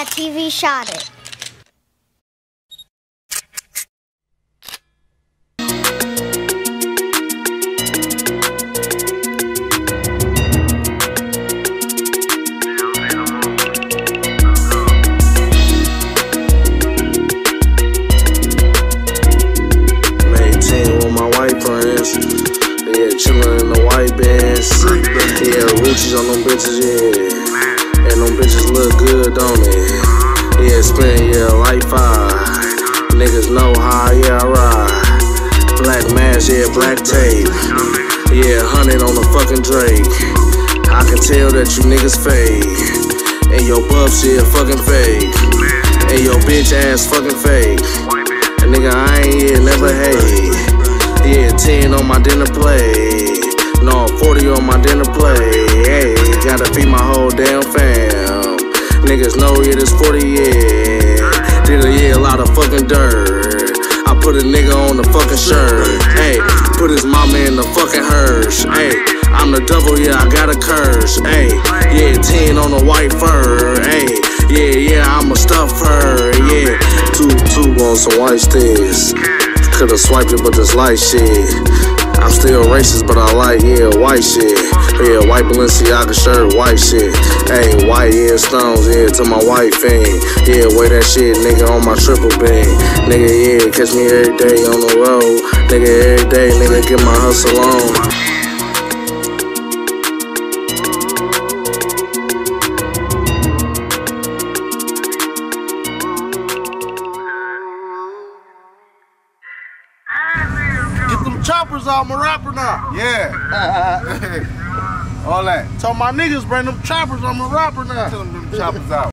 Mad TV shot it. Made 10 with my white friends. Yeah, chillin' in the white bands. Yeah, Ruchis on them bitches, yeah. And them bitches look good, don't they? Yeah, spin, yeah, like five. Niggas know how, yeah, I ride. Black mask, yeah, black tape. Yeah, hundred on the fucking Drake. I can tell that you niggas fake. And your buffs, yeah, fucking fake. And your bitch ass fucking fake. And nigga, I ain't never hate. Yeah, 10 on my dinner plate. No, 40 on my dinner plate. Know yeah, this 40, yeah. Did a yeah, a lot of fucking dirt. I put a nigga on the fucking shirt. Hey, put his mama in the fucking hearse. Hey, I'm the devil, yeah, I got a curse. Hey, yeah, 10 on the white fur. Hey, yeah, yeah, I'm a stuff her. Yeah, two, two on some white sticks. Could've swiped it, but this light shit. Racist, but I like, yeah, white shit. Yeah, white Balenciaga shirt, white shit. Hey, white, yeah, stones, yeah, to my white fan. Yeah, wear that shit, nigga, on my triple band. Nigga, yeah, catch me every day on the road. Nigga, every day, nigga, get my hustle on. Choppers out, my rapper now. Yeah. All that. Tell my niggas bring them choppers, I'm a rapper now. Tell them them choppers out.